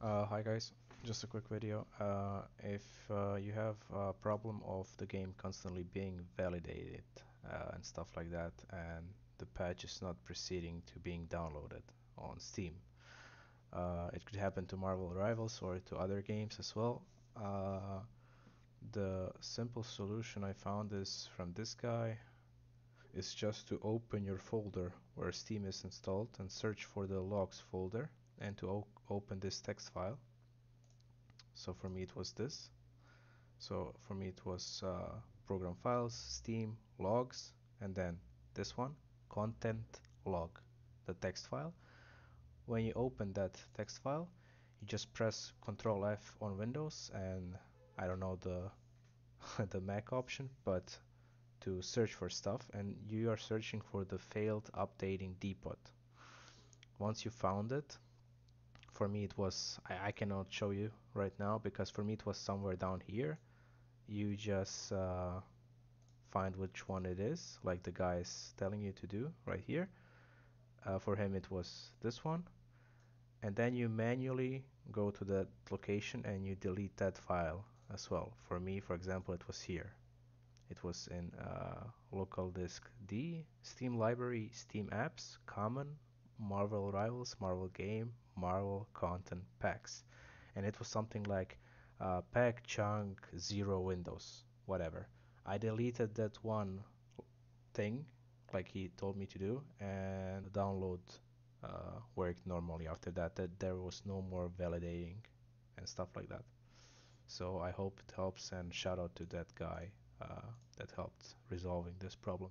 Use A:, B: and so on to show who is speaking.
A: Uh, hi guys, just a quick video. Uh, if uh, you have a problem of the game constantly being validated uh, and stuff like that, and the patch is not proceeding to being downloaded on Steam, uh, it could happen to Marvel Rivals or to other games as well. Uh, the simple solution I found is from this guy is just to open your folder where Steam is installed and search for the logs folder and to open this text file. So for me it was this. So for me it was uh, program files steam logs and then this one content log the text file. When you open that text file you just press Ctrl F on Windows and I don't know the the Mac option but to search for stuff and you are searching for the failed updating depot. Once you found it for me it was I, I, cannot show you right now because for me it was somewhere down here. You just uh, find which one it is like the guy is telling you to do right here. Uh, for him it was this one. And then you manually go to that location and you delete that file as well. For me for example it was here. It was in uh, local disk D Steam library Steam apps common Marvel Rivals Marvel game Marvel content packs. And it was something like uh, pack chunk zero windows whatever. I deleted that one thing like he told me to do and download uh, worked normally. After that that there was no more validating and stuff like that. So I hope it helps and shout out to that guy uh, that helped resolving this problem